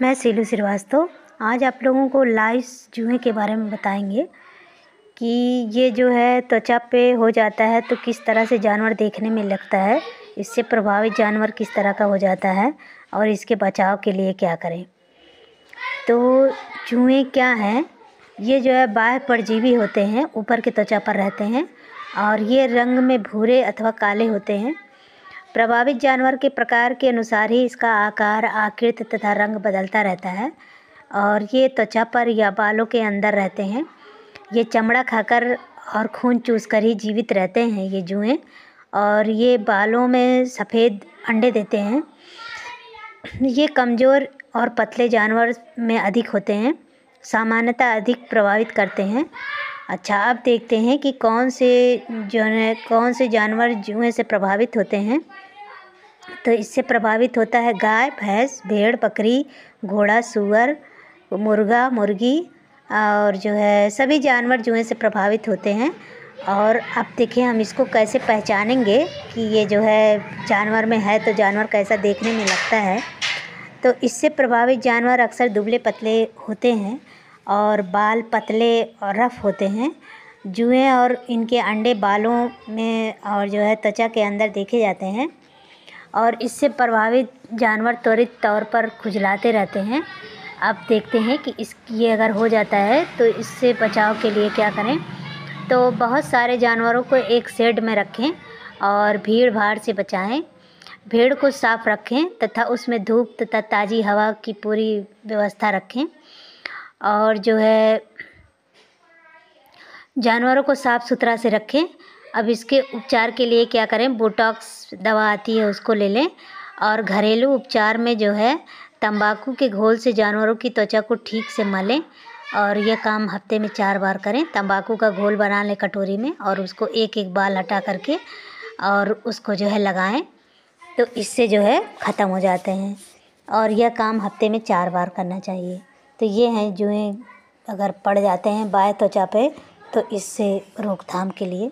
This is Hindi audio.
मैं सीलू श्रीवास्तव। आज आप लोगों को लाइस जुएँ के बारे में बताएँगे कि ये जो है त्वचा पे हो जाता है तो किस तरह से जानवर देखने में लगता है, इससे प्रभावित जानवर किस तरह का हो जाता है और इसके बचाव के लिए क्या करें। तो चूहे क्या हैं? ये जो है बाह्य परजीवी होते हैं, ऊपर की त्वचा पर रहते हैं और ये रंग में भूरे अथवा काले होते हैं। प्रभावित जानवर के प्रकार के अनुसार ही इसका आकार, आकृति तथा रंग बदलता रहता है और ये त्वचा पर या बालों के अंदर रहते हैं। ये चमड़ा खाकर और खून चूस कर ही जीवित रहते हैं ये जुएँ और ये बालों में सफ़ेद अंडे देते हैं। ये कमज़ोर और पतले जानवर में अधिक होते हैं, सामान्यतः अधिक प्रभावित करते हैं। अच्छा अब देखते हैं कि कौन से जो है, कौन से जानवर जुएँ से प्रभावित होते हैं। तो इससे प्रभावित होता है गाय, भैंस, भेड़, बकरी, घोड़ा, सुअर, मुर्गा, मुर्गी और जो है, सभी जानवर जुएँ से प्रभावित होते हैं। और अब देखिए, हम इसको कैसे पहचानेंगे कि ये जो है, जानवर में है तो जानवर कैसा देखने में लगता है। तो इससे प्रभावित जानवर अक्सर दुबले पतले होते हैं। और बाल पतले और रफ होते हैं। जुएँ और इनके अंडे बालों में और जो है त्वचा के अंदर देखे जाते हैं और इससे प्रभावित जानवर त्वरित तौर पर खुजलाते रहते हैं। अब देखते हैं कि इस, ये अगर हो जाता है तो इससे बचाव के लिए क्या करें। तो बहुत सारे जानवरों को एक शेड में रखें और भीड़ भाड़ से बचाएँ। भेड़ को साफ़ रखें तथा उसमें धूप तथा ताज़ी हवा की पूरी व्यवस्था रखें। और जो है जानवरों को साफ़ सुथरा से रखें। अब इसके उपचार के लिए क्या करें? बोटॉक्स दवा आती है, उसको ले लें। और घरेलू उपचार में जो है, तंबाकू के घोल से जानवरों की त्वचा को ठीक से मलें और यह काम हफ़्ते में चार बार करें। तंबाकू का घोल बना लें कटोरी में और उसको एक एक बाल हटा करके और उसको जो है लगाएँ। तो इससे जो है, ख़त्म हो जाते हैं। और यह काम हफ़्ते में चार बार करना चाहिए। तो ये हैं जुएँ अगर पड़ जाते हैं बाएँ त्वचा पे तो इससे रोकथाम के लिए।